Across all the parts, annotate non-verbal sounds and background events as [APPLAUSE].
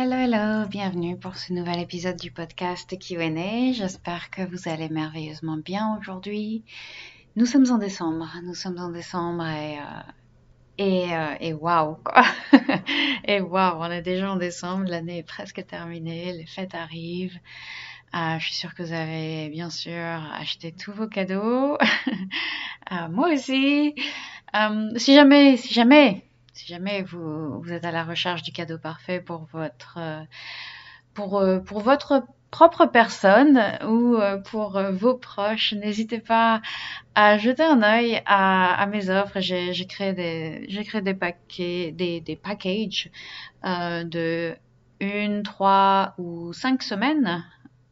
Hello, hello, bienvenue pour ce nouvel épisode du podcast QA. J'espère que vous allez merveilleusement bien aujourd'hui. Nous sommes en décembre, nous sommes en décembre et, euh, et, euh, et waouh quoi. [LAUGHS] et waouh, on est déjà en décembre, l'année est presque terminée, les fêtes arrivent. Euh, je suis sûre que vous avez bien sûr acheté tous vos cadeaux. [LAUGHS] Euh, moi aussi. Euh, si jamais, si jamais, si jamais vous, vous êtes à la recherche du cadeau parfait pour votre, euh, pour, euh, pour votre propre personne ou euh, pour vos proches, n'hésitez pas à jeter un œil à, à mes offres. J'ai j'ai créé des, j'ai créé des paquets, des, des packages euh, de une, trois ou cinq semaines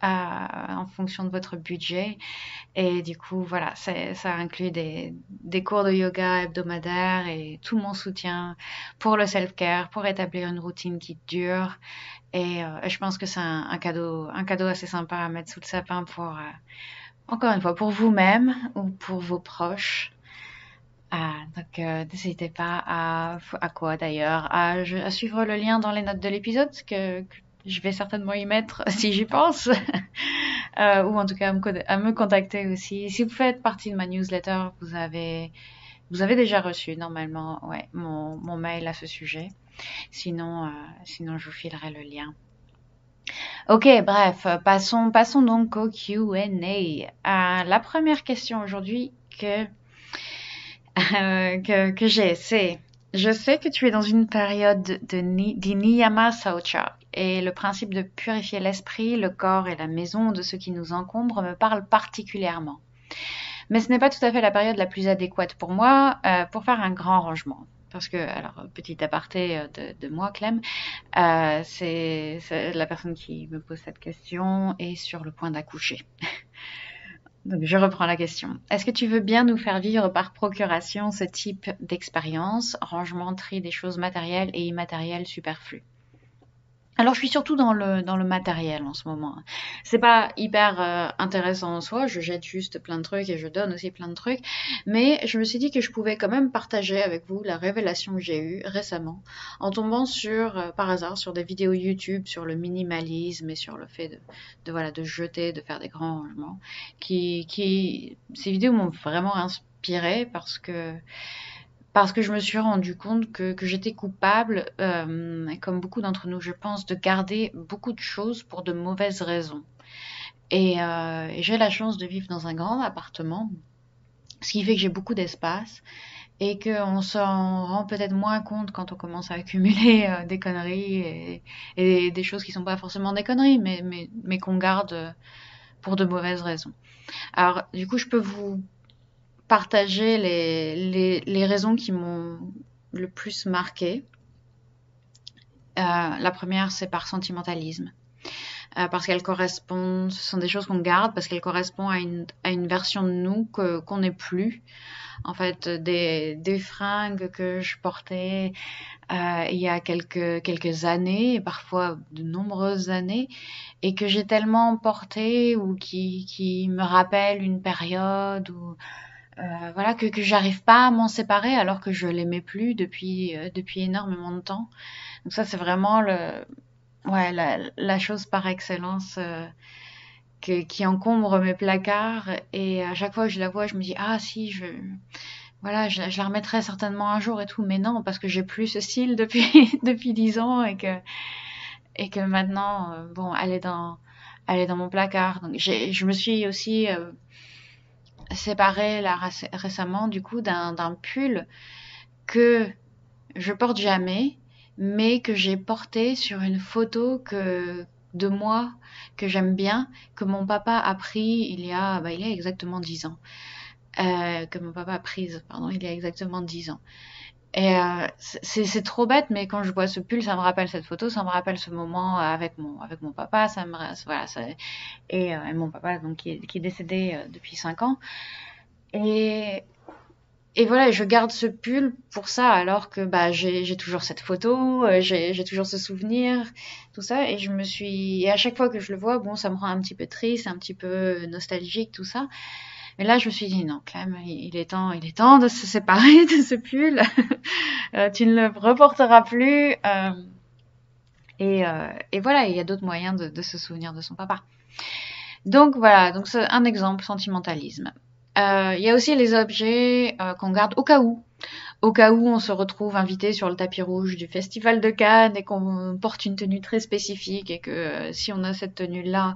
euh, en fonction de votre budget. Et du coup, voilà, ça inclut des, des cours de yoga hebdomadaires et tout mon soutien pour le self-care, pour établir une routine qui dure. Et, euh, je pense que c'est un, un cadeau, un cadeau assez sympa à mettre sous le sapin pour, euh, encore une fois, pour vous-même ou pour vos proches. Ah, donc euh, n'hésitez pas à, à quoi d'ailleurs, à, à suivre le lien dans les notes de l'épisode que, que je vais certainement y mettre [LAUGHS] si j'y pense, [LAUGHS] Euh, ou en tout cas à me, à me contacter aussi. Si vous faites partie de ma newsletter, vous avez, vous avez déjà reçu normalement ouais, mon, mon mail à ce sujet. Sinon, euh, sinon je vous filerai le lien. Ok, bref, passons, passons donc au Q&A. Euh, la première question aujourd'hui que [LAUGHS] euh, que, que j'ai, c'est je sais que tu es dans une période de ni- d'Iniyama Saucha et le principe de purifier l'esprit, le corps et la maison de ce qui nous encombre me parle particulièrement. Mais ce n'est pas tout à fait la période la plus adéquate pour moi euh, pour faire un grand rangement. Parce que, alors, petit aparté euh, de, moi, Clem, euh, c'est c'est la personne qui me pose cette question est sur le point d'accoucher. [LAUGHS] Donc, je reprends la question. Est-ce que tu veux bien nous faire vivre par procuration ce type d'expérience, rangement, tri des choses matérielles et immatérielles superflues? Alors, je suis surtout dans le, dans le matériel en ce moment. C'est pas hyper euh, intéressant en soi, je jette juste plein de trucs et je donne aussi plein de trucs, mais je me suis dit que je pouvais quand même partager avec vous la révélation que j'ai eue récemment en tombant sur, euh, par hasard, sur des vidéos YouTube sur le minimalisme et sur le fait de, de, voilà, de jeter, de faire des grands rangements qui, qui, ces vidéos m'ont vraiment inspirée parce que, parce que je me suis rendu compte que, j'étais coupable, euh, comme beaucoup d'entre nous, je pense, de garder beaucoup de choses pour de mauvaises raisons. Et, euh, et j'ai la chance de vivre dans un grand appartement, ce qui fait que j'ai beaucoup d'espace et qu'on s'en rend peut-être moins compte quand on commence à accumuler euh, des conneries et, des choses qui sont pas forcément des conneries, mais, mais, qu'on garde pour de mauvaises raisons. Alors, du coup, je peux vous partager les, les, les raisons qui m'ont le plus marqué. Euh, la première, c'est par sentimentalisme. Euh, parce qu'elles correspondent, ce sont des choses qu'on garde parce qu'elles correspondent à une, à une version de nous qu'on n'est plus. En fait, des, des fringues que je portais euh, il y a quelques, quelques années, parfois de nombreuses années, et que j'ai tellement porté ou qui, qui me rappellent une période ou euh, voilà que, que j'arrive pas à m'en séparer alors que je l'aimais plus depuis, euh, depuis énormément de temps. Donc ça, c'est vraiment le, ouais, la, la chose par excellence euh, que, qui encombre mes placards. Et à chaque fois que je la vois, je me dis, ah si, je, voilà, je, la remettrai certainement un jour et tout. Mais non, parce que j'ai plus ce style depuis, [LAUGHS] depuis 10 ans et que, et que maintenant, euh, bon, elle est dans, elle est dans mon placard. Donc je me suis aussi séparée là réc- récemment du coup d'un, d'un pull que je porte jamais, mais que j'ai porté sur une photo que de moi que j'aime bien, que mon papa a pris il y a, bah, il y a exactement 10 ans. Euh, que mon papa a prise, pardon, il y a exactement 10 ans. Et euh, c'est trop bête, mais quand je vois ce pull, ça me rappelle cette photo, ça me rappelle ce moment avec mon avec mon papa, ça me voilà, ça, et, euh, mon papa donc qui est, qui est décédé euh, depuis 5 ans. Et et voilà, je garde ce pull pour ça, alors que bah j'ai toujours cette photo, euh, j'ai toujours ce souvenir, tout ça, et je me suis et à chaque fois que je le vois, bon, ça me rend un petit peu triste, un petit peu nostalgique, tout ça. Mais là, je me suis dit non, Clem, il est temps, il est temps de se séparer [LAUGHS] de ce pull. Euh, tu ne le reporteras plus. euh, Et, et voilà, il y a d'autres moyens de, de, se souvenir de son papa. Donc voilà, donc c'est un exemple sentimentalisme. Il y a aussi les objets qu'on garde au cas où au cas où on se retrouve invité sur le tapis rouge du Festival de Cannes et qu'on porte une tenue très spécifique et que euh, si on a cette tenue-là,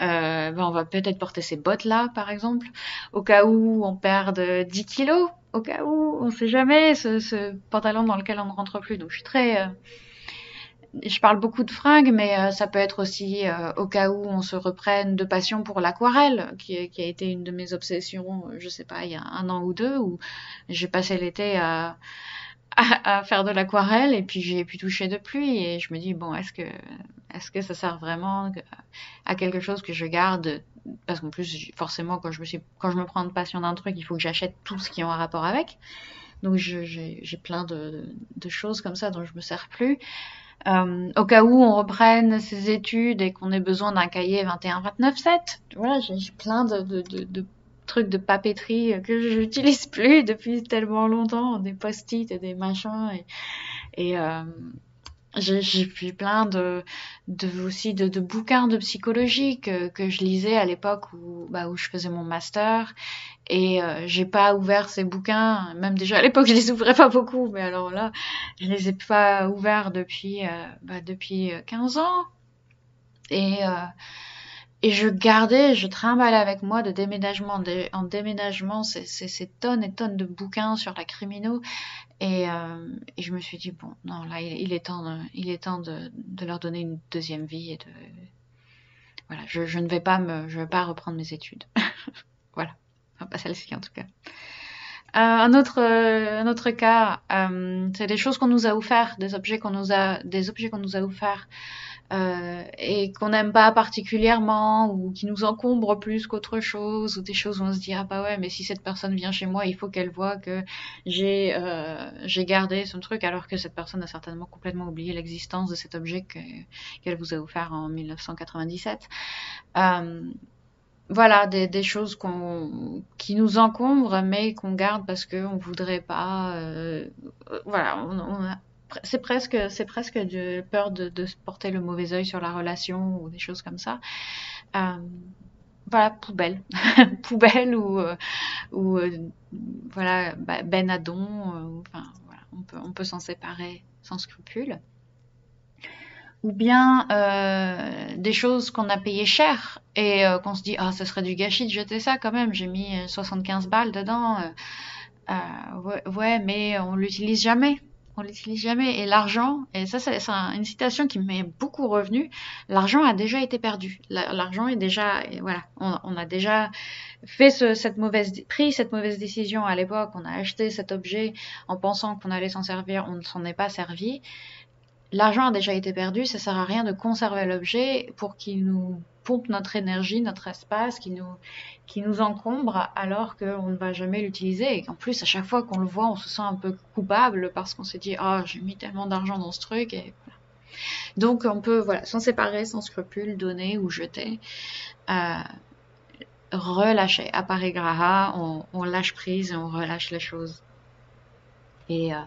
euh, ben on va peut-être porter ces bottes-là, par exemple. Au cas où on perd 10 kilos, au cas où on sait jamais, ce, ce, pantalon dans lequel on ne rentre plus. Donc je suis très... Euh, je parle beaucoup de fringues, mais euh, ça peut être aussi euh, au cas où on se reprenne de passion pour l'aquarelle, qui, a été une de mes obsessions, je sais pas, il y a un an ou deux, où j'ai passé l'été à, faire de l'aquarelle et puis j'ai pu toucher de pluie et je me dis bon, est-ce que est-ce que ça sert vraiment à quelque chose que je garde? Parce qu'en plus forcément quand je me suis quand je me prends de passion d'un truc, il faut que j'achète tout ce qui est en rapport avec. Donc j'ai plein de, de, choses comme ça dont je me sers plus. Euh, au cas où on reprenne ses études et qu'on ait besoin d'un cahier 21-29-7. Voilà, j'ai plein de, de, de, de, trucs de papeterie que je n'utilise [LAUGHS] plus depuis tellement longtemps, des post-it et des machins. Et, et euh, j'ai vu plein de, de aussi de, de, bouquins de psychologie que, que je lisais à l'époque où, bah, où je faisais mon master. Et euh, j'ai pas ouvert ces bouquins. Même déjà à l'époque je les ouvrais pas beaucoup mais alors là je les ai pas ouverts depuis euh, bah, depuis 15 ans. Et euh, et je gardais, je trimballais avec moi de déménagement en déménagement ces, ces, ces, tonnes et tonnes de bouquins sur la crimino. Et, euh, et je me suis dit, bon, non, là, il, est temps, de, leur donner une deuxième vie. Et de, voilà, je, ne vais pas, me, vais pas reprendre mes études. [LAUGHS] voilà, enfin, pas celle-ci en tout cas. Euh, un autre, euh, un autre cas, euh, c'est des choses qu'on nous a offert, des objets qu'on nous a, des objets qu'on nous a offerts euh, et qu'on n'aime pas particulièrement ou qui nous encombrent plus qu'autre chose ou des choses où on se dit ah bah ouais mais si cette personne vient chez moi il faut qu'elle voit que j'ai euh, j'ai gardé son truc alors que cette personne a certainement complètement oublié l'existence de cet objet qu'elle vous a offert en 1997 euh, voilà des, des choses qu'on qui nous encombrent mais qu'on garde parce que on voudrait pas euh, voilà on a c'est presque, c'est presque de peur de, porter le mauvais œil sur la relation ou des choses comme ça. Euh, voilà, poubelle, [LAUGHS] poubelle ou, euh, ou euh, voilà, ben don. Euh, enfin, voilà, on peut, on peut s'en séparer sans scrupule. Ou bien euh, des choses qu'on a payées cher et euh, qu'on se dit ah ce serait du gâchis de jeter ça quand même. J'ai mis 75 balles dedans. ouais, ouais, mais on l'utilise jamais on l'utilise jamais. Et l'argent, et ça c'est une citation qui m'est beaucoup revenue, l'argent a déjà été perdu. L'argent est déjà, voilà, on, a déjà fait ce, cette mauvaise, pris cette mauvaise décision à l'époque, on a acheté cet objet en pensant qu'on allait s'en servir, on ne s'en est pas servi. L'argent a déjà été perdu, ça sert à rien de conserver l'objet pour qu'il nous pompe notre énergie, notre espace, qui nous, nous encombre alors qu'on ne va jamais l'utiliser. Et qu'en plus à chaque fois qu'on le voit on se sent un peu coupable parce qu'on s'est dit ah oh, j'ai mis tellement d'argent dans ce truc donc on peut voilà s'en séparer sans scrupule donner ou jeter euh, relâcher. À Paris Graha on, on, lâche prise et on relâche les choses. Et, euh,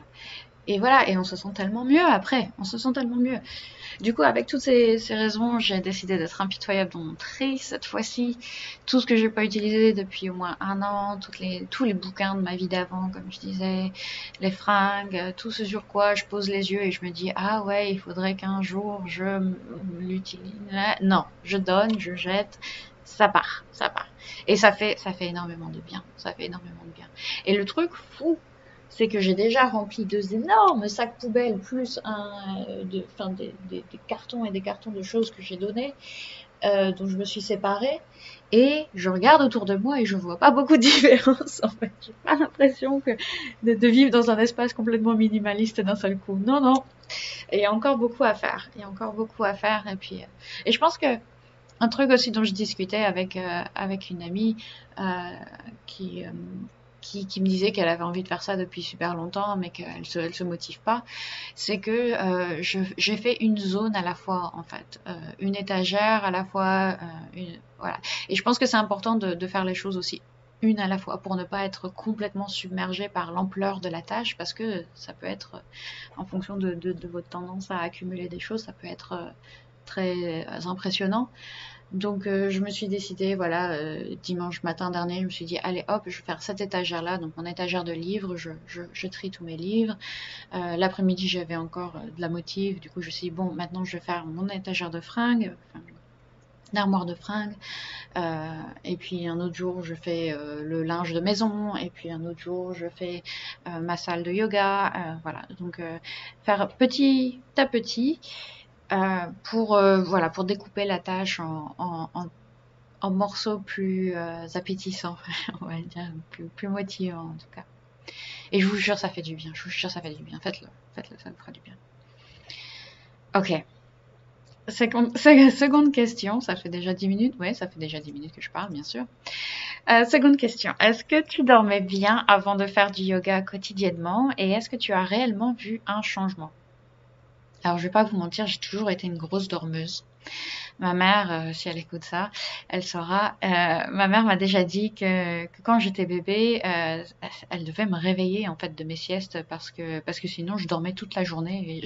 et voilà, et on se sent tellement mieux après, on se sent tellement mieux. Du coup, avec toutes ces, raisons, j'ai décidé d'être impitoyable dans mon tri cette fois-ci. Tout ce que j'ai pas utilisé depuis au moins un an, les, tous les bouquins de ma vie d'avant, comme je disais, les fringues, tout ce sur quoi je pose les yeux et je me dis, ah ouais, il faudrait qu'un jour je l'utilise. Non, je donne, je jette, ça part, ça part. Et ça fait, ça fait énormément de bien, ça fait énormément de bien. Et le truc fou, c'est que j'ai déjà rempli deux énormes sacs poubelles plus un de, enfin des, cartons et des cartons de choses que j'ai données, euh, dont je me suis séparée. Et je regarde autour de moi et je vois pas beaucoup de [LAUGHS] différence. En fait, j'ai pas l'impression de, de, vivre dans un espace complètement minimaliste d'un seul coup. Non, non. Il y a encore beaucoup à faire. Il y a encore beaucoup à faire. Et puis, euh, et je pense que un truc aussi dont je discutais avec euh, avec une amie euh, qui euh, qui, me disait qu'elle avait envie de faire ça depuis super longtemps, mais qu'elle elle se motive pas, c'est que euh, j'ai fait une zone à la fois, en fait, euh, une étagère à la fois, euh, voilà. Et je pense que c'est important de, faire les choses aussi une à la fois pour ne pas être complètement submergé par l'ampleur de la tâche parce que ça peut être, en fonction de, votre tendance à accumuler des choses, ça peut être très impressionnant. Donc je me suis décidée, voilà, dimanche matin dernier, je me suis dit, allez hop, je vais faire cette étagère-là, donc mon étagère de livres, je, trie tous mes livres. L'après-midi, j'avais encore de la motive, du coup je me suis dit, bon, maintenant je vais faire mon étagère de fringues, armoire de fringues. Euh, et puis un autre jour, je fais euh, le linge de maison. Et puis un autre jour, je fais euh, ma salle de yoga. voilà. Donc faire petit à petit pour voilà pour découper la tâche en, morceaux plus appétissants, [LAUGHS] on va dire, plus, plus motivants en tout cas. Et je vous jure, ça fait du bien. Je vous jure, ça fait du bien. Faites-le. Faites-le, ça vous fera du bien. Ok. [LAUGHS] Seconde, question, ça fait déjà 10 minutes, oui, ça fait déjà 10 minutes que je parle, bien sûr. Euh, seconde question, est-ce que tu dormais bien avant de faire du yoga quotidiennement et est-ce que tu as réellement vu un changement? Alors, je vais pas vous mentir, j'ai toujours été une grosse dormeuse. Ma mère, euh, si elle écoute ça, elle saura. Euh, ma mère m'a déjà dit que, quand j'étais bébé, euh, elle devait me réveiller en fait de mes siestes parce que parce que sinon je dormais toute la journée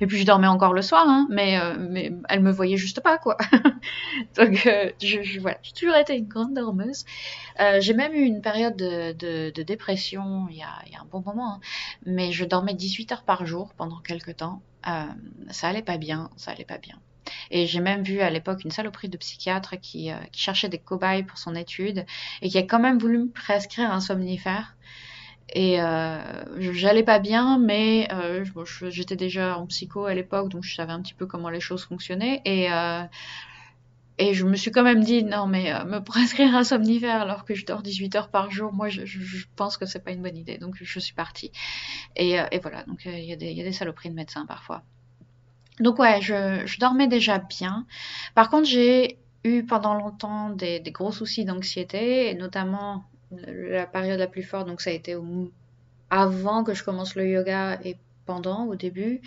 et, [LAUGHS] puis je dormais encore le soir, hein, mais mais elle me voyait juste pas quoi. [LAUGHS] Donc je, je, voilà, j'ai toujours été une grande dormeuse. j'ai même eu une période de, dépression il y, a, il y, a, un bon moment, hein, mais je dormais 18 heures par jour pendant quelques temps. ça allait pas bien, ça allait pas bien. Et j'ai même vu à l'époque une saloperie de psychiatre qui, euh, qui, cherchait des cobayes pour son étude et qui a quand même voulu me prescrire un somnifère. Et euh, j'allais pas bien, mais euh, j'étais déjà en psycho à l'époque, donc je savais un petit peu comment les choses fonctionnaient. Et, je me suis quand même dit, non, mais me prescrire un somnifère alors que je dors 18 heures par jour, moi, je, pense que c'est pas une bonne idée. Donc, je suis partie. Et, et voilà, donc il y, y, a des saloperies de médecins parfois. Donc ouais, je, dormais déjà bien. Par contre, j'ai eu pendant longtemps des, gros soucis d'anxiété, et notamment la période la plus forte, donc ça a été avant que je commence le yoga et pendant, au début.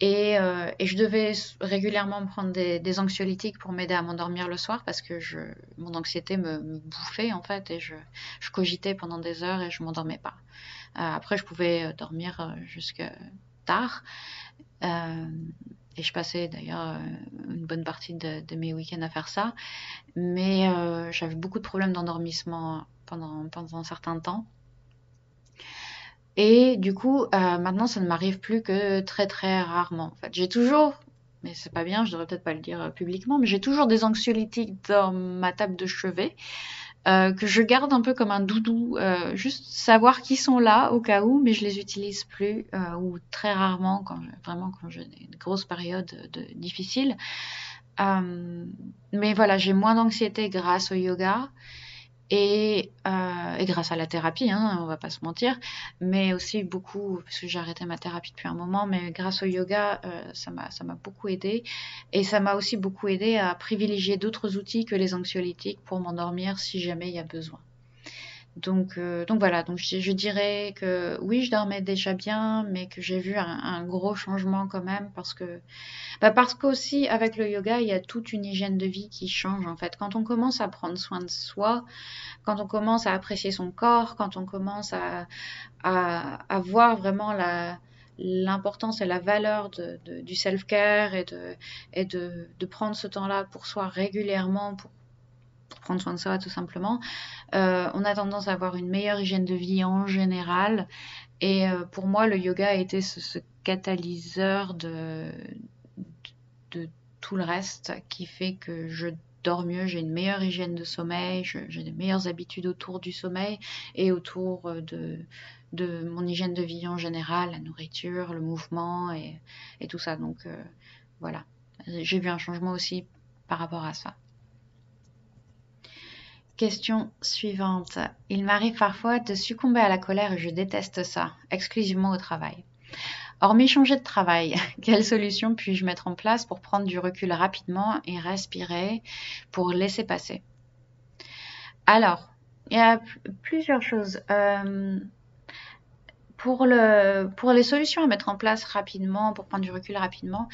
Et, euh, je devais régulièrement me prendre des, anxiolytiques pour m'aider à m'endormir le soir parce que je, mon anxiété me, bouffait en fait et je, cogitais pendant des heures et je m'endormais pas. Euh, après, je pouvais euh, dormir jusque tard. Euh, et je passais d'ailleurs euh, une bonne partie de, mes week-ends à faire ça. Mais euh, j'avais beaucoup de problèmes d'endormissement pendant, pendant un certain temps. Et du coup, maintenant, ça ne m'arrive plus que très très rarement. En fait, j'ai toujours, mais c'est pas bien, je devrais peut-être pas le dire publiquement, mais j'ai toujours des anxiolytiques dans ma table de chevet. Euh, que je garde un peu comme un doudou, euh, juste savoir qui sont là au cas où, mais je les utilise plus euh, ou très rarement quand vraiment quand j'ai une grosse période de, difficile. mais voilà, j'ai moins d'anxiété grâce au yoga et, euh, et, grâce à la thérapie, hein, on va pas se mentir, mais aussi beaucoup, parce que j'ai arrêté ma thérapie depuis un moment, mais grâce au yoga, euh, ça m'a ça m'a beaucoup aidé et ça m'a aussi beaucoup aidé à privilégier d'autres outils que les anxiolytiques pour m'endormir si jamais il y a besoin. Donc, euh, donc voilà, donc je, dirais que oui, je dormais déjà bien, mais que j'ai vu un, gros changement quand même parce que, bah parce qu'aussi avec le yoga, il y a toute une hygiène de vie qui change en fait. Quand on commence à prendre soin de soi, quand on commence à apprécier son corps, quand on commence à, à, voir vraiment la, l'importance et la valeur du self-care et, de, et de, prendre ce temps-là pour soi régulièrement, prendre soin de soi tout simplement. Euh, on a tendance à avoir une meilleure hygiène de vie en général. Et euh, pour moi, le yoga a été ce, catalyseur de, de, tout le reste qui fait que je dors mieux, j'ai une meilleure hygiène de sommeil, j'ai des meilleures habitudes autour du sommeil et autour euh, de, de mon hygiène de vie en général, la nourriture, le mouvement et tout ça. Donc voilà, j'ai vu un changement aussi par rapport à ça. Question suivante. Il m'arrive parfois de succomber à la colère et je déteste ça, exclusivement au travail. Hormis changer de travail, [LAUGHS] quelle solution puis-je mettre en place pour prendre du recul rapidement et respirer pour laisser passer? Alors, il y a plusieurs choses. Euh, pour, le, pour les solutions à mettre en place rapidement, pour prendre du recul rapidement,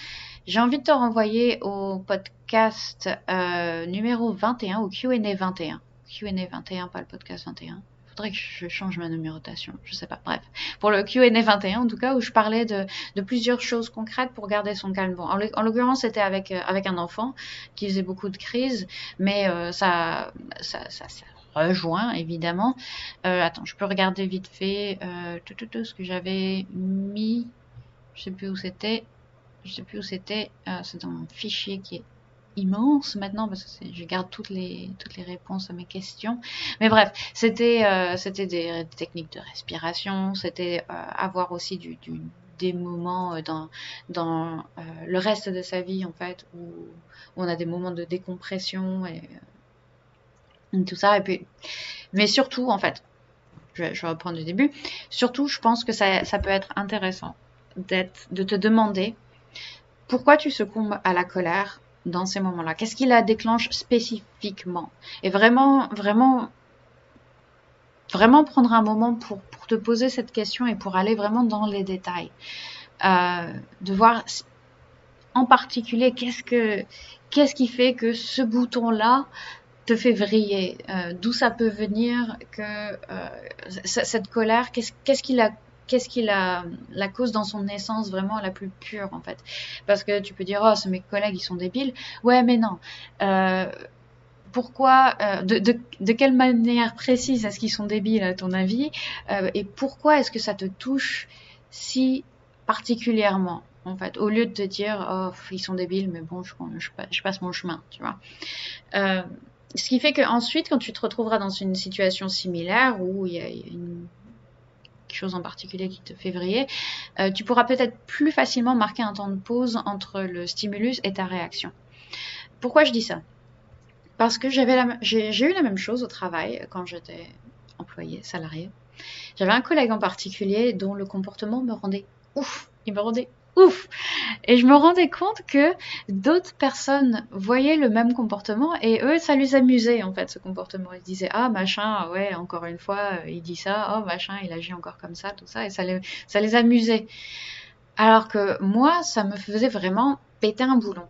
j'ai envie de te renvoyer au podcast euh, numéro 21, au QA 21 Q&A 21, pas le podcast 21 faudrait que je change ma numérotation, je sais pas. Bref, pour le Q&A 21 en tout cas où je parlais de, plusieurs choses concrètes pour garder son calme. Bon, en l'occurrence c'était avec euh, avec un enfant qui faisait beaucoup de crises, mais euh, ça, ça, ça, rejoint évidemment. Euh, attends, je peux regarder vite fait tout, tout, tout ce que j'avais mis. Je sais plus où c'était. Je sais plus où c'était. Euh, c'est dans mon fichier qui est immense maintenant parce que je garde toutes les toutes les réponses à mes questions. Mais bref, c'était euh, c'était des, techniques de respiration, c'était euh, avoir aussi du, des moments euh, dans dans le reste de sa vie en fait où, où, on a des moments de décompression et, tout ça et puis mais surtout en fait je reprendre du début surtout je pense que ça, ça peut être intéressant d'être de te demander pourquoi tu succombes à la colère dans ces moments-là? Qu'est-ce qui la déclenche spécifiquement? Et vraiment, vraiment, vraiment prendre un moment pour, te poser cette question et pour aller vraiment dans les détails. Euh, de voir en particulier qu'est-ce que qui fait que ce bouton-là te fait vriller, euh, d'où ça peut venir, que euh, cette colère, qu'est-ce qu'est-ce qui la qu'est-ce qui la, la cause dans son essence vraiment la plus pure en fait. Parce que tu peux dire oh c'est mes collègues ils sont débiles. Ouais mais non. Euh, pourquoi, euh, de, quelle manière précise est-ce qu'ils sont débiles à ton avis euh, et pourquoi est-ce que ça te touche si particulièrement en fait au lieu de te dire oh ils sont débiles mais bon je, passe mon chemin tu vois ce qui fait que ensuite quand tu te retrouveras dans une situation similaire où il y a une chose en particulier qui te fait vriller, euh, tu pourras peut-être plus facilement marquer un temps de pause entre le stimulus et ta réaction. Pourquoi je dis ça? Parce que j'ai eu la même chose au travail quand j'étais employé, salarié. J'avais un collègue en particulier dont le comportement me rendait ouf, il me rendait ouf. Et je me rendais compte que d'autres personnes voyaient le même comportement et eux, ça les amusait en fait ce comportement. Ils disaient ah machin, ouais encore une fois il dit ça, oh machin il agit encore comme ça, tout ça et ça les, ça les amusait. Alors que moi, ça me faisait vraiment péter un boulon.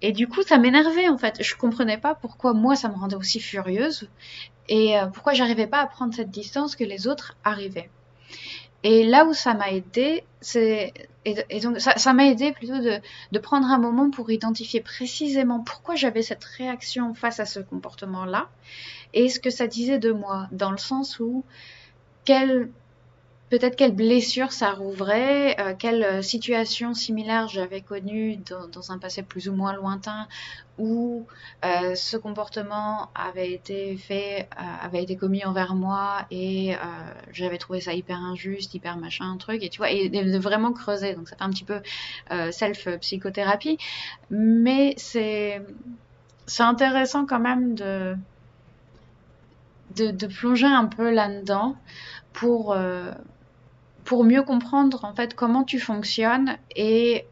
Et du coup, ça m'énervait en fait. Je comprenais pas pourquoi moi ça me rendait aussi furieuse et euh, pourquoi j'arrivais pas à prendre cette distance que les autres arrivaient. Et là où ça m'a aidé, c'est et, donc ça m'a aidé plutôt de, de, prendre un moment pour identifier précisément pourquoi j'avais cette réaction face à ce comportement-là et ce que ça disait de moi, dans le sens où quelle peut-être quelle blessure ça rouvrait, euh, quelle situation similaire j'avais connue dans, un passé plus ou moins lointain où euh, ce comportement avait été fait, euh, avait été commis envers moi et euh, j'avais trouvé ça hyper injuste, hyper machin, truc, et tu vois, et de vraiment creuser. Donc ça un petit peu euh, self-psychothérapie, mais c'est intéressant quand même de, de, plonger un peu là-dedans pour euh, pour mieux comprendre en fait comment tu fonctionnes et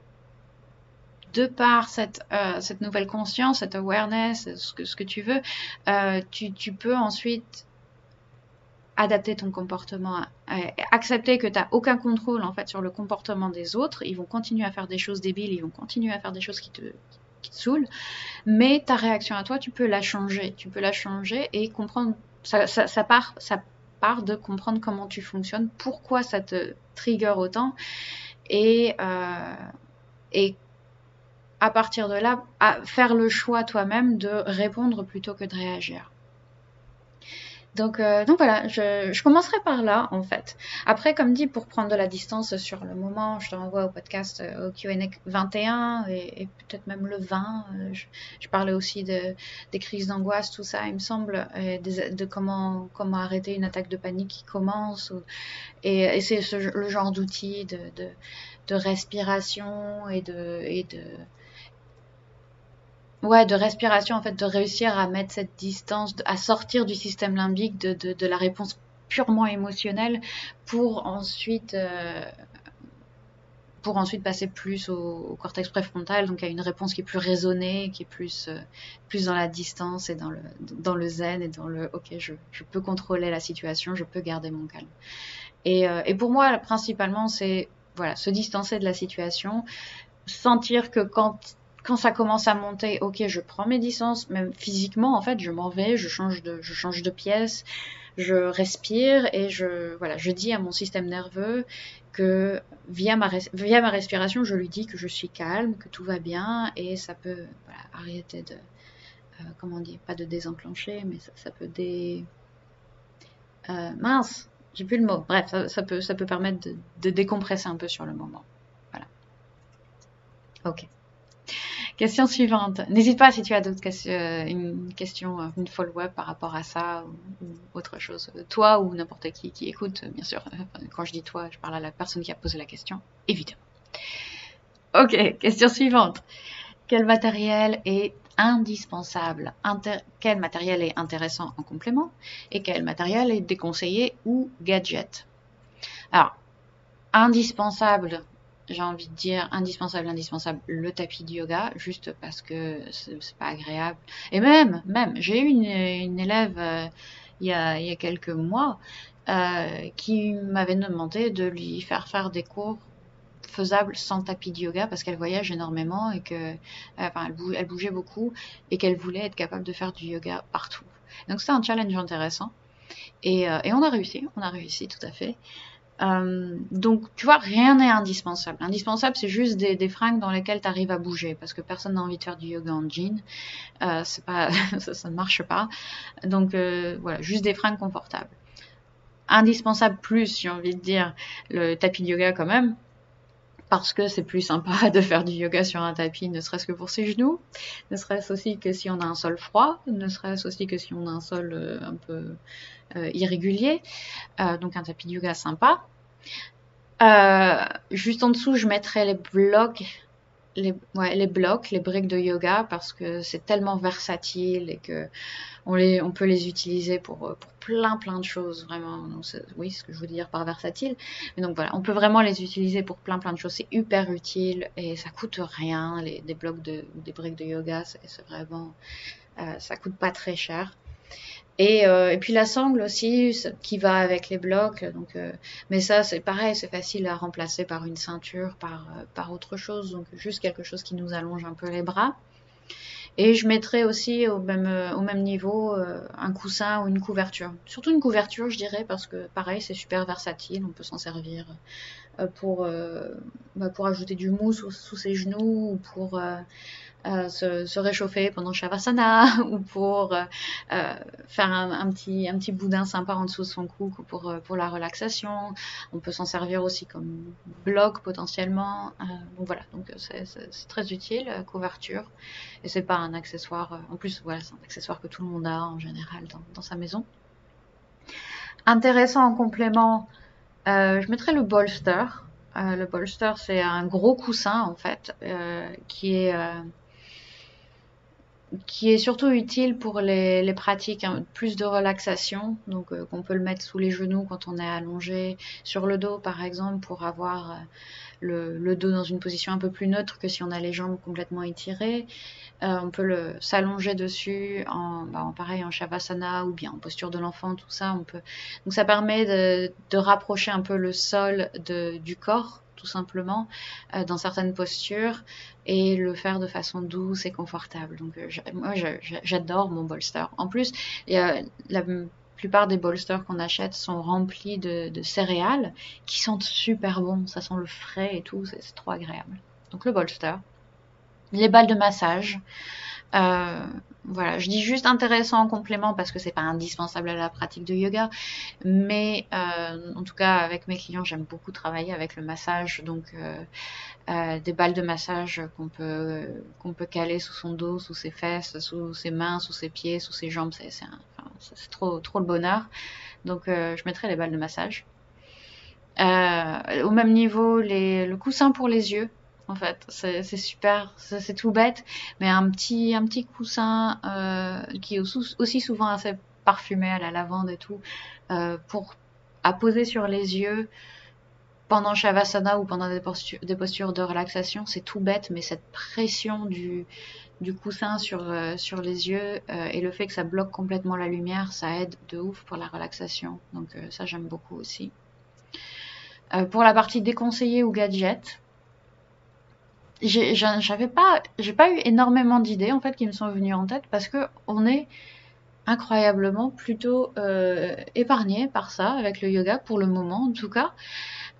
de par cette, euh, nouvelle conscience, cette awareness, ce que, ce que tu veux, euh, tu, peux ensuite adapter ton comportement, accepter que tu n'as aucun contrôle en fait sur le comportement des autres. Ils vont continuer à faire des choses débiles, ils vont continuer à faire des choses qui te, qui te saoulent, mais ta réaction à toi, tu peux la changer. Tu peux la changer et comprendre. Ça, ça part, ça part de comprendre comment tu fonctionnes, pourquoi ça te trigger autant et, euh, et à partir de là, à faire le choix toi-même de répondre plutôt que de réagir. Donc, euh, donc voilà, je, commencerai par là en fait. Après, comme dit, pour prendre de la distance sur le moment, je te renvoie au podcast euh, au Q&A 21 et, peut-être même le 20. Euh, je, parlais aussi de, des crises d'angoisse, tout ça, il me semble, de, comment, arrêter une attaque de panique qui commence. Et, c'est le genre d'outils de, respiration et de ouais, de respiration, en fait, de réussir à mettre cette distance, à sortir du système limbique, de, de, de la réponse purement émotionnelle, pour ensuite, euh, pour ensuite passer plus au, au, cortex préfrontal, donc à une réponse qui est plus raisonnée, qui est plus, euh, plus dans la distance et dans le, dans le zen et dans le, ok, je, je peux contrôler la situation, je peux garder mon calme. Et, euh, et pour moi, principalement, c'est voilà, se distancer de la situation, sentir que quand quand ça commence à monter, ok, je prends mes distances, même physiquement, en fait, je m'en vais, je change de, change de pièce, je respire et je, voilà, je dis à mon système nerveux que via ma, via ma respiration, je lui dis que je suis calme, que tout va bien et ça peut arrêter de, euh, comment dire, pas de désenclencher, mais ça, peut des... Euh, mince, j'ai plus le mot. Bref, ça, peut, ça peut permettre de, de décompresser un peu sur le moment. Voilà. Ok. Question suivante. N'hésite pas si tu as d'autres questions, euh, une question, euh, une follow-up par rapport à ça ou, autre chose. Toi ou n'importe qui qui écoute, bien sûr. Quand je dis toi, je parle à la personne qui a posé la question, évidemment. Ok, question suivante. Quel matériel est indispensable Quel matériel est intéressant en complément Et quel matériel est déconseillé ou gadget? Alors, indispensable j'ai envie de dire indispensable, indispensable, le tapis de yoga, juste parce que c'est pas agréable. Et même, même, j'ai eu une, une élève euh, il, y a, il, y a, quelques mois euh, qui m'avait demandé de lui faire faire des cours faisables sans tapis de yoga parce qu'elle voyage énormément et que, euh, enfin, elle, bougeait, elle bougeait beaucoup et qu'elle voulait être capable de faire du yoga partout. Donc c'était un challenge intéressant. Et, euh, et, on a réussi, on a réussi tout à fait. Euh, donc, tu vois, rien n'est indispensable. Indispensable, c'est juste des, des, fringues dans lesquelles tu arrives à bouger, parce que personne n'a envie de faire du yoga en jean. Euh, c'est pas, [LAUGHS] ça, ça, ne marche pas. Donc, euh, voilà, juste des fringues confortables. Indispensable plus, j'ai envie de dire, le tapis de yoga quand même, parce que c'est plus sympa [LAUGHS] de faire du yoga sur un tapis, ne serait-ce que pour ses genoux, ne serait-ce aussi que si on a un sol froid, ne serait-ce aussi que si on a un sol euh, un peu euh, irrégulier. Euh, donc un tapis de yoga sympa. Juste en dessous, je mettrai les blocs, les, blocs, les briques de yoga parce que c'est tellement versatile et que on, les, on peut les utiliser pour, pour plein plein de choses vraiment. Oui, ce que je veux dire par versatile. Donc voilà, on peut vraiment les utiliser pour plein plein de choses. C'est hyper utile et ça coûte rien. Les, des blocs de, des briques de yoga, c'est vraiment, euh, ça coûte pas très cher. Et, euh, et, puis la sangle aussi, qui va avec les blocs. Donc, euh, mais ça, c'est pareil, c'est facile à remplacer par une ceinture, par, euh, par autre chose. Donc juste quelque chose qui nous allonge un peu les bras. Et je mettrai aussi au même, au même niveau un coussin ou une couverture. Surtout une couverture, je dirais, parce que pareil, c'est super versatile. On peut s'en servir pour, bah, pour ajouter du mousse sous, sous ses genoux ou pour euh, se, réchauffer pendant Shavasana [LAUGHS] ou pour euh, euh, faire un, petit, un petit boudin sympa en dessous de son cou pour, pour la relaxation. On peut s'en servir aussi comme bloc potentiellement. donc voilà, donc c'est très utile, couverture. Et c'est pas un accessoire. en plus, voilà, c'est un accessoire que tout le monde a en général dans, sa maison. Intéressant en complément, je mettrai le bolster. le bolster, c'est un gros coussin en fait, qui est qui est surtout utile pour les, les pratiques hein, plus de relaxation, donc euh, qu'on peut le mettre sous les genoux quand on est allongé, sur le dos par exemple, pour avoir euh, le, le, dos dans une position un peu plus neutre que si on a les jambes complètement étirées. Euh, on peut le s'allonger dessus en, bah, en, pareil en shavasana ou bien en posture de l'enfant, tout ça. On peut donc ça permet de, de rapprocher un peu le sol de, du corps tout simplement, euh, dans certaines postures, et le faire de façon douce et confortable. Donc euh, moi, j'adore mon bolster. En plus, la plupart des bolsters qu'on achète sont remplis de, de, céréales qui sentent super bon. Ça sent le frais et tout, c'est trop agréable. Donc le bolster. Les balles de massage. Euh, voilà, je dis juste intéressant en complément parce que c'est pas indispensable à la pratique de yoga, mais euh, en tout cas avec mes clients j'aime beaucoup travailler avec le massage, donc euh, euh, des balles de massage qu'on peut qu'on peut caler sous son dos, sous ses fesses, sous ses mains, sous ses pieds, sous ses jambes, c'est enfin, trop trop le bonheur. Donc je mettrai les balles de massage. Au même niveau, les, le coussin pour les yeux, en fait. C'est super, c'est tout bête, mais un petit, coussin euh, qui est aussi souvent assez parfumé à la lavande et tout, euh, pour à poser sur les yeux pendant Shavasana ou pendant des postures, de relaxation, c'est tout bête, mais cette pression du, coussin sur, euh, sur les yeux et le fait que ça bloque complètement la lumière, ça aide de ouf pour la relaxation. Donc ça j'aime beaucoup aussi. pour la partie déconseillée ou gadget, j'avais pas, j'ai pas eu énormément d'idées en fait qui me sont venues en tête parce que on est incroyablement plutôt euh, épargné par ça avec le yoga pour le moment en tout cas.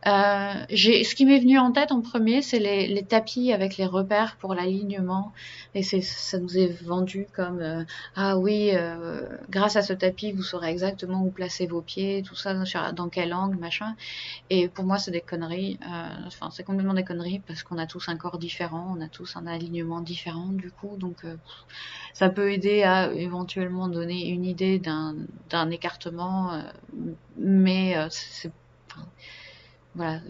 Euh, ce qui m'est venu en tête en premier, c'est les, les, tapis avec les repères pour l'alignement. Et ça nous est vendu comme euh, ah oui, euh, grâce à ce tapis, vous saurez exactement où placer vos pieds, tout ça, dans quel angle, machin. Et pour moi, c'est des conneries. Euh, enfin, c'est complètement des conneries parce qu'on a tous un corps différent, on a tous un alignement différent du coup. Donc, euh, ça peut aider à éventuellement donner une idée d'un, écartement, mais c'est voilà,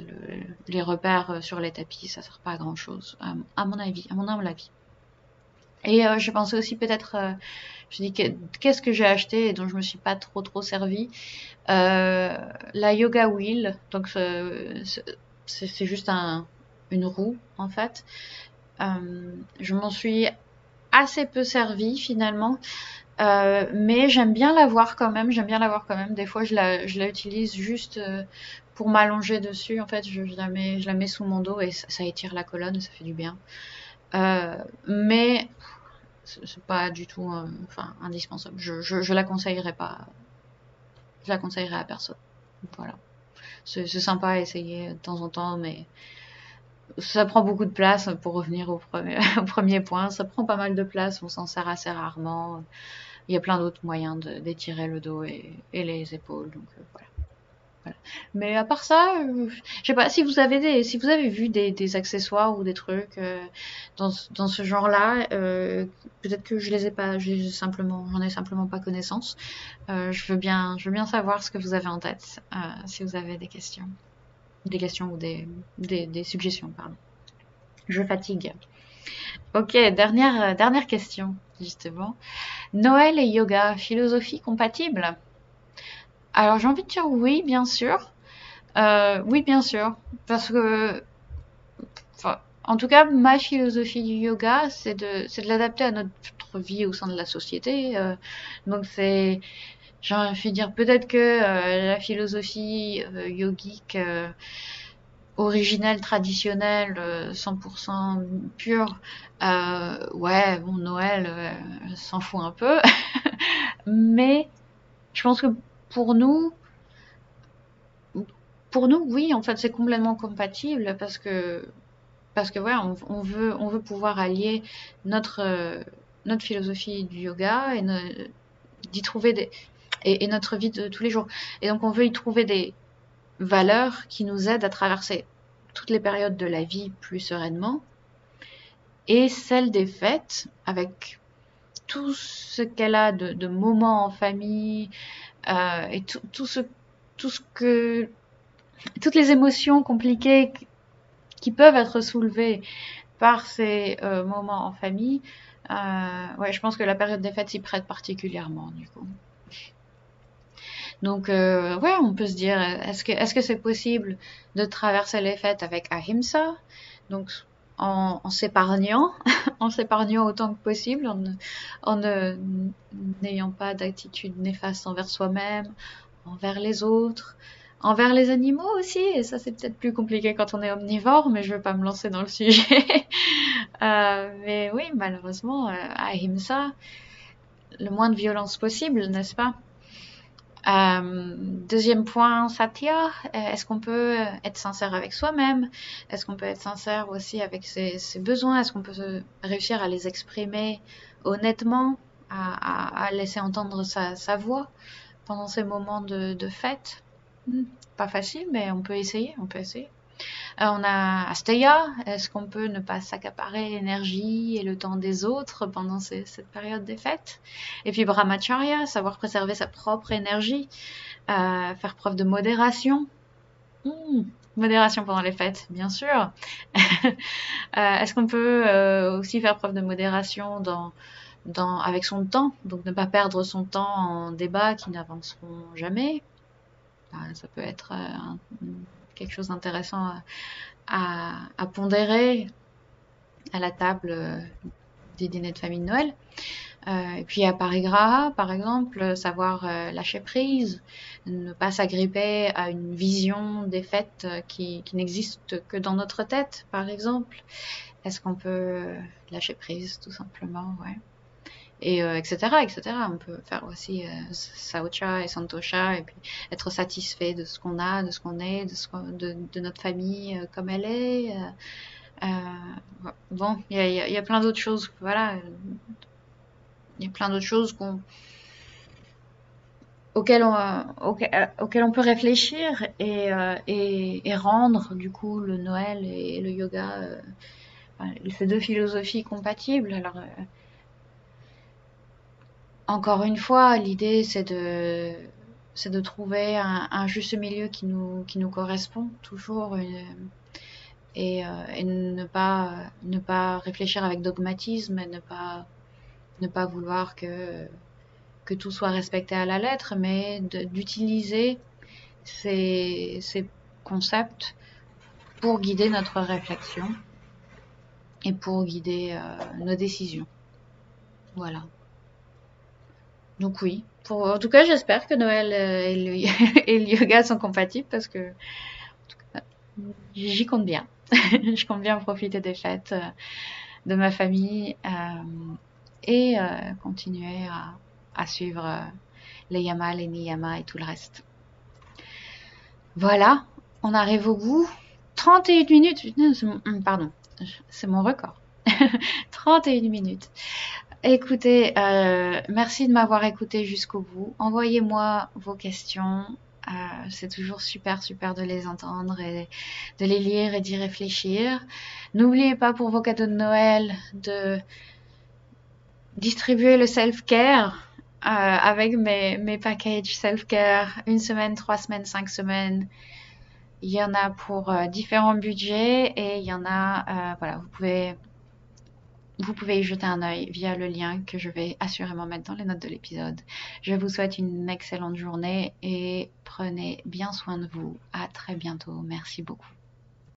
les repères euh, sur les tapis, ça sert pas à grand chose, à, mon avis, à mon humble avis. Et euh, je pensais aussi peut-être, euh, je dis qu'est-ce que j'ai acheté et dont je me suis pas trop trop servi? la yoga wheel, donc c'est juste un, une roue en fait. je m'en suis assez peu servi finalement. mais j'aime bien la voir quand même, j'aime bien la voir quand même. Des fois, je la utilise juste pour m'allonger dessus, en fait, je, la mets, sous mon dos et ça, étire la colonne ça fait du bien. Euh, mais c'est pas du tout euh, indispensable. Je, je, la conseillerais pas. Je la conseillerais à personne. Voilà. C'est sympa à essayer de temps en temps, mais ça prend beaucoup de place pour revenir [LAUGHS] au premier, point. Ça prend pas mal de place, on s'en sert assez rarement. Il y a plein d'autres moyens d'étirer le dos et, et, les épaules. Donc euh, voilà. Mais à part ça, euh, je sais pas si vous avez si vous avez vu des, accessoires ou des trucs euh, dans, dans ce genre-là, euh, peut-être que je les ai pas, j'ai simplement, j'en ai simplement pas connaissance. Euh, je veux bien, je veux bien savoir ce que vous avez en tête, si vous avez des questions, des questions ou des, des, des suggestions, pardon. Je fatigue. Ok, dernière, dernière question, justement. Noël et yoga, philosophie compatible? Alors j'ai envie de dire oui, bien sûr. Euh, oui, bien sûr. Parce que, en tout cas, ma philosophie du yoga, c'est de, de l'adapter à notre vie au sein de la société. Euh, donc c'est, j'ai envie de dire peut-être que euh, la philosophie yogique originelle, traditionnelle, 100% pure, ouais, bon, Noël, s'en fout un peu. [LAUGHS] Mais je pense que pour nous, pour nous, oui, en fait, c'est complètement compatible parce que parce que voilà, on, veut on veut pouvoir allier notre notre philosophie du yoga et d'y trouver des et, et, notre vie de tous les jours. Et donc on veut y trouver des valeurs qui nous aident à traverser toutes les périodes de la vie plus sereinement et celles des fêtes avec tout ce qu'elle a de, de moments en famille, euh, et tout, tout, ce, tout ce que, toutes les émotions compliquées qui peuvent être soulevées par ces euh, moments en famille, euh, ouais, je pense que la période des fêtes s'y prête particulièrement, du coup. Donc, euh, ouais, on peut se dire, est-ce que est-ce que c'est possible de traverser les fêtes avec ahimsa, donc en, en s'épargnant, [LAUGHS] en s'épargnant autant que possible, en, n'ayant pas d'attitude néfaste envers soi-même, envers les autres, envers les animaux aussi, et ça c'est peut-être plus compliqué quand on est omnivore, mais je veux pas me lancer dans le sujet. [LAUGHS] euh, mais oui, malheureusement, euh, ahimsa, le moins de violence possible, n'est-ce pas? Euh, deuxième point, Satya, euh, est-ce qu'on peut être sincère avec soi-même? Est-ce qu'on peut être sincère aussi avec ses, besoins? Est-ce qu'on peut réussir à les exprimer honnêtement, à, laisser entendre sa, sa, voix pendant ces moments de, de fête? Hmm, Pas facile, mais on peut essayer, on peut essayer. Euh, on a Asteya, est-ce qu'on peut ne pas s'accaparer l'énergie et le temps des autres pendant cette période des fêtes? Et puis Brahmacharya, savoir préserver sa propre énergie, euh, faire preuve de modération. Hmm, modération pendant les fêtes, bien sûr. [LAUGHS] euh, est-ce qu'on peut aussi faire preuve de modération avec son temps, donc ne pas perdre son temps en débats qui n'avanceront jamais Ça peut être quelque chose d'intéressant à, pondérer à la table euh, des dîners de famille de Noël. Euh, et puis à parigraha, par exemple, savoir euh, lâcher prise, ne pas s'agripper à une vision des euh, qui, qui n'existe que dans notre tête, par exemple. Est-ce qu'on peut lâcher prise, tout simplement, ouais. Et etc., etc. On peut faire aussi saucha et santosha et puis être satisfait de ce qu'on a, de ce qu'on est, de, ce de, notre famille comme elle est. bon, il y a, y a, plein d'autres choses, voilà, il y a plein d'autres choses auxquelles, on, auxquelles, on peut réfléchir et, euh, et, rendre du coup le Noël et le yoga, euh, ces deux philosophies compatibles. Alors, euh, encore une fois, l'idée c'est de trouver un, juste milieu qui nous, correspond toujours et, et, ne, pas, ne pas réfléchir avec dogmatisme, et ne pas ne pas vouloir que, tout soit respecté à la lettre, mais d'utiliser ces, ces concepts pour guider notre réflexion et pour guider euh, nos décisions. Voilà. Donc oui, pour, en tout cas j'espère que Noël euh, et le, [LAUGHS] et yoga sont compatibles parce que j'y compte bien. [LAUGHS] je compte bien profiter des fêtes euh, de ma famille et euh, continuer à, suivre les yamas, les niyamas et tout le reste. Voilà, on arrive au bout. 31 minutes, pardon, c'est mon record. [LAUGHS] 31 minutes. Écoutez, euh, merci de m'avoir écouté jusqu'au bout. Envoyez-moi vos questions. c'est toujours super, super de les entendre et de les lire et d'y réfléchir. N'oubliez pas pour vos cadeaux de Noël de distribuer le self-care euh, avec mes, mes packages self-care, une semaine, trois semaines, cinq semaines. Il y en a pour euh, différents budgets et il y en a, euh, voilà, vous pouvez, vous pouvez y jeter un œil via le lien que je vais assurément mettre dans les notes de l'épisode. Je vous souhaite une excellente journée et prenez bien soin de vous. À très bientôt. Merci beaucoup.